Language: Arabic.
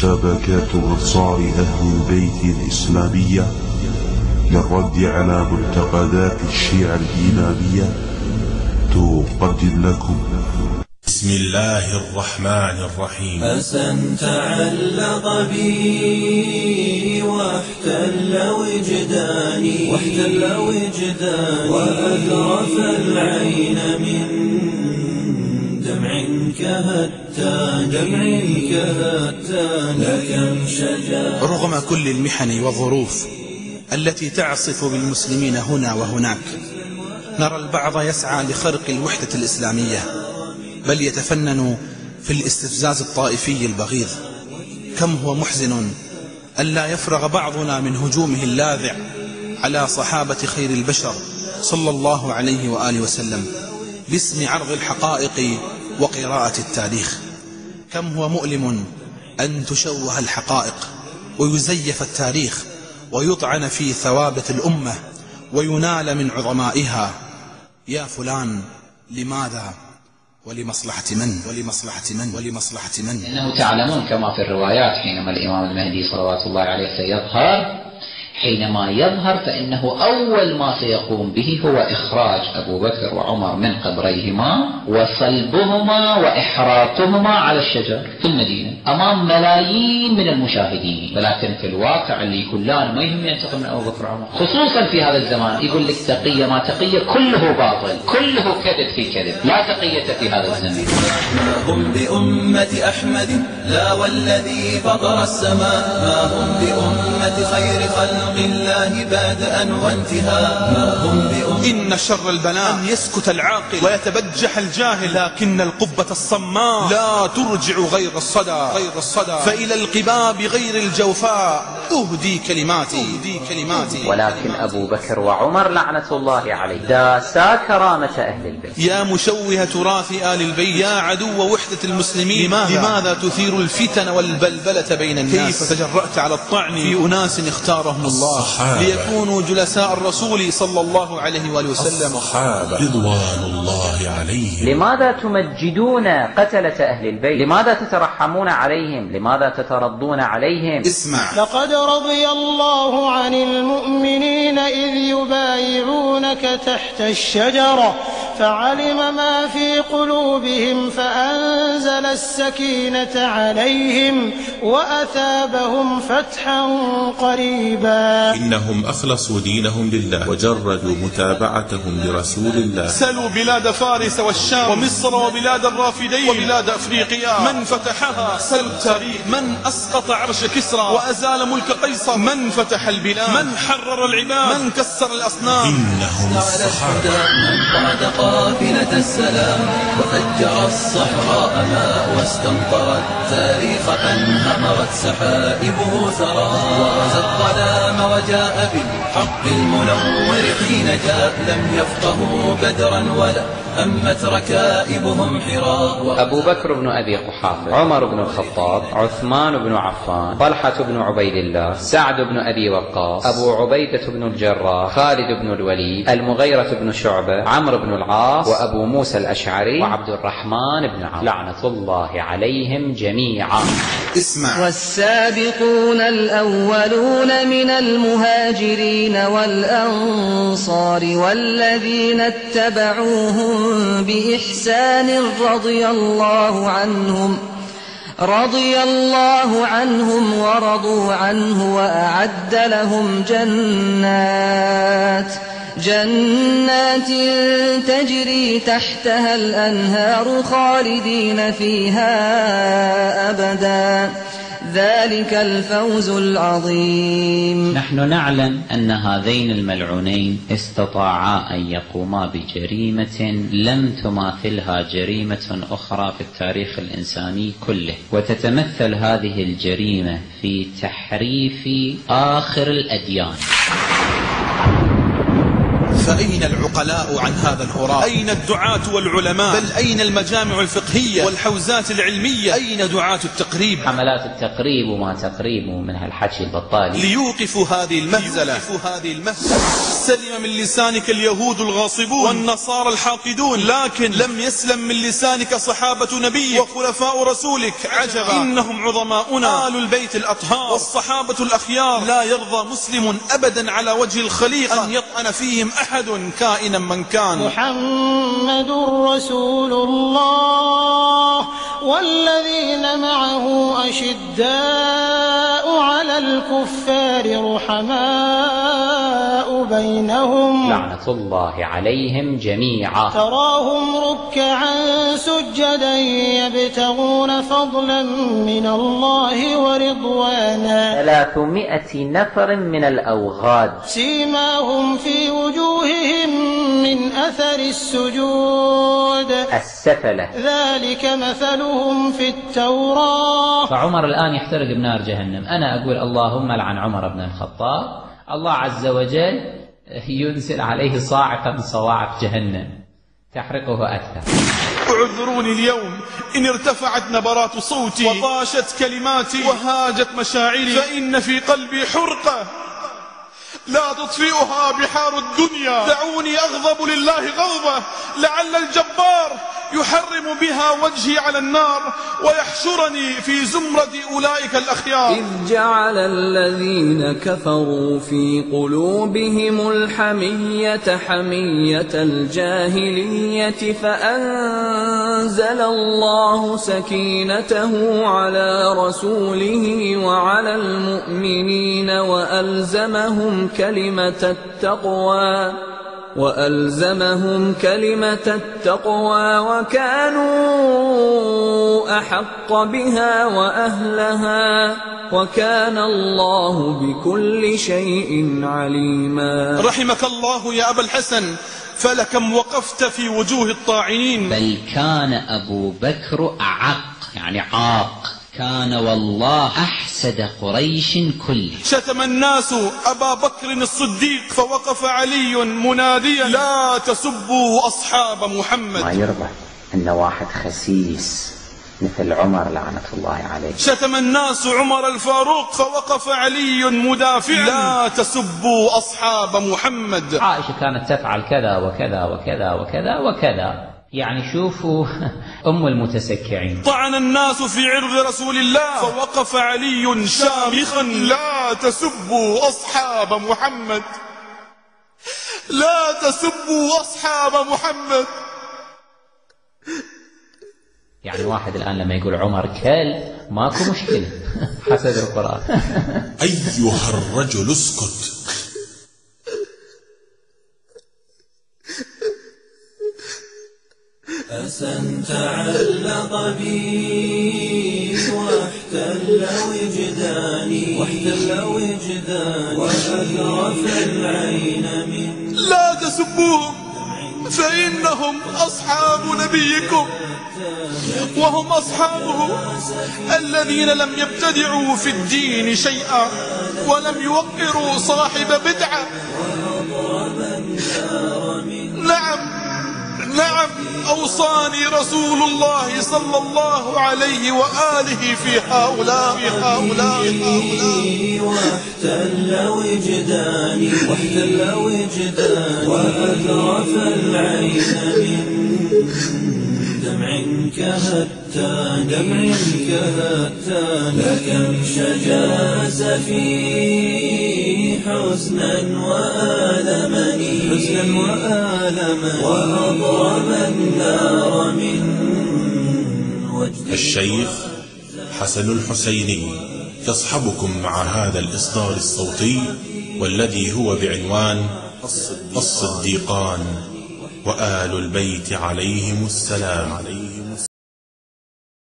شبكات أنصار أهل البيت الإسلامية للرد على معتقدات الشيعة الإمامية تقدم لكم. بسم الله الرحمن الرحيم. حسن تعلق بي واحتل وجداني واحتل وجداني. وأذرف العين من دمع كهتان دمع كهتان لكم شجاع رغم كل المحن والظروف التي تعصف بالمسلمين هنا وهناك نرى البعض يسعى لخرق الوحدة الإسلامية بل يتفنن في الاستفزاز الطائفي البغيض. كم هو محزن ألا يفرغ بعضنا من هجومه اللاذع على صحابة خير البشر صلى الله عليه وآله وسلم باسم عرض الحقائق وقراءة التاريخ. كم هو مؤلم أن تشوه الحقائق ويزيف التاريخ ويطعن في ثوابت الأمة وينال من عظمائها. يا فلان لماذا؟ ولمصلحة من؟ ولمصلحة من؟ ولمصلحة من؟ إنه تعلمون كما في الروايات حينما الإمام المهدي صلوات الله عليه سيظهر حينما يظهر فإنه أول ما سيقوم به هو إخراج أبو بكر وعمر من قبريهما وصلبهما وإحراقهما على الشجر في المدينة أمام ملايين من المشاهدين. ولكن في الواقع اللي كلان ما يهم ينتقم من أبو بكر وعمر. خصوصا في هذا الزمان يقول لك تقية ما تقية كله باطل كله كذب في كذب. لا تقية في هذا الزمان. ما هم بأمة أحمد لا والذي فطر السماء. ما هم بأمة خير خلق الله وانتهاء ما هم بأمة إن شر البلاء أن يسكت العاقل. ويتبجح الجاهل. لكن القبة الصماء. لا ترجع غير الصدى. غير الصدى. فإلى القباب غير الجوفاء. أهدي كلماتي. أهدي كلماتي. ولكن أبو بكر وعمر لعنة الله عليه. داسا كرامة أهل البيت. يا مشوه تراث آل البيت. يا عدو وحدة المسلمين. لماذا, لماذا تثير الفتن والبلبلة بين الناس؟ كيف تجرأت على الطعن في أناس اختارهم الله؟ الصحابة. ليكونوا جلساء الرسول صلى الله عليه وآله وسلم. الصحابة. رضوان الله عليهم. لماذا تمجدون قتلة أهل البيت؟ لماذا تترحمون عليهم؟ لماذا تترضون عليهم؟ اسمع. لقد رضي الله عن المؤمنين إذ يبايعونك تحت الشجرة. فعلم ما في قلوبهم فأنزل السكينة عليهم وأثابهم فتحا قريبا. إنهم أخلصوا دينهم لله وجردوا متابعتهم لرسول الله. سلوا بلاد فارس والشام ومصر وبلاد الرافدين وبلاد أفريقيا. من فتحها سل التاريخ من أسقط عرش كسرى. وأزال ملك قيصر. من فتح البلاد. من حرر العباد. من كسر الأصنام. إنهم الصحابة من قاد قافلة السلام وفجر الصحراء ماء واستمطرت. تاريخ أنهمرت سحائبه ثرى. وغزا الظلام وجاء بالحق المنور حين جاء لم يفقهوا بدرا ولا همت ركائبهم حرا. أبو بكر بن أبي قحافة عمر بن الخطاب عثمان بن عفان طلحة بن عبيد الله سعد بن أبي وقاص أبو عبيدة بن الجراح خالد بن الوليد المغيرة بن شعبة عمرو بن العاص. وأبو موسى الأشعري. وعبد الرحمن بن عوف. لعنة الله عليهم جميعا. اسمع. والسابقون الأولون من المهاجرين والأنصار والذين اتبعوهم بإحسان رضي الله عنهم رضي الله عنهم ورضوا عنه وأعد لهم جنات. جنات تجري تحتها الأنهار خالدين فيها أبدا. ذلك الفوز العظيم. نحن نعلم أن هذين الملعونين استطاعا أن يقوما بجريمة لم تماثلها جريمة أخرى في التاريخ الإنساني كله. وتتمثل هذه الجريمة في تحريف آخر الأديان. فأين العقلاء عن هذا الهراء أين الدعاة والعلماء؟ بل أين المجامع الفقهية؟ والحوزات العلمية؟ أين دعاة التقريب؟ حملات التقريب وما تقريب من هالحكي البطالي. ليوقفوا هذه المهزلة. ليوقفوا هذه المهزلة. سلم من لسانك اليهود الغاصبون. والنصارى الحاقدون. لكن لم يسلم من لسانك صحابة نبيك. وخلفاء رسولك. عجبا. إنهم عظماؤنا. آل البيت الأطهار. والصحابة الأخيار. لا يرضى مسلم أبدا على وجه الخليقة. أن يطعن فيهم أحد. كائنا من كان. محمد رسول الله والذين معه أشداء على الكفار رحماء. بينهم لعنة الله عليهم جميعا. تراهم ركعا سجدا يبتغون فضلا من الله ورضوانا. ثلاثمائة نفر من الأوغاد. سيماهم في وجوههم من أثر السجود. السفلة. ذلك مثلهم في التوراة. فعمر الآن يحترق بنار جهنم. أنا أقول اللهم لعن عمر بن الخطاب. الله عز وجل ينزل عليه صاعقة من صواعق جهنم تحرقه أكثر. اعذروني اليوم إن ارتفعت نبرات صوتي وطاشت كلماتي وهاجت مشاعري فإن في قلبي حرقة لا تطفئها بحار الدنيا. دعوني أغضب لله غضبة لعل الجبار يحرم بها وجهي على النار ويحشرني في زمرة أولئك الأخيار. إذ جعل الذين كفروا في قلوبهم الحمية حمية الجاهلية فأنزل الله سكينته على رسوله وعلى المؤمنين وألزمهم كلمة التقوى. وألزمهم كلمة التقوى وكانوا أحق بها وأهلها وكان الله بكل شيء عليما. رحمك الله يا أبا الحسن فلكم وقفت في وجوه الطاعنين بل كان أبو بكر أعق يعني عاق. كان والله أحسد قريش كله. شتم الناس أبا بكر الصديق فوقف علي مناديا لا تسبوا أصحاب محمد. ما يرضى أن واحد خسيس مثل عمر لعنة الله عليه. شتم الناس عمر الفاروق فوقف علي مدافعا لا تسبوا أصحاب محمد. عائشة كانت تفعل كذا وكذا وكذا وكذا وكذا. يعني شوفوا أم المتسكعين. طعن الناس في عرض رسول الله. فوقف علي شامخا. لا تسبوا أصحاب محمد. لا تسبوا أصحاب محمد. يعني واحد الآن لما يقول عمر كلب ماكو مشكلة. حسب القرآن. أيها الرجل اسكت. أسن تعلق بي واحتل وجداني واحتل وجداني وأذرف العين من لا تسبوهم فإنهم أصحاب نبيكم وهم أصحابه الذين لم يبتدعوا في الدين شيئا ولم يوقروا صاحب بدعة. أوصاني رسول الله صلى الله عليه وآله في هؤلاء. في هؤلاء. واحتل وجداني. واحتل وجداني. وأذرف العين من دمع كهتان دمع كهتان. لكم شجاز في حزنا وآلمني. حزنا وآلمني. وأضرم النار من وجدي. الشيخ حسن الحسيني يصحبكم مع هذا الإصدار الصوتي والذي هو بعنوان الصديقان. وآل البيت عليهم السلام.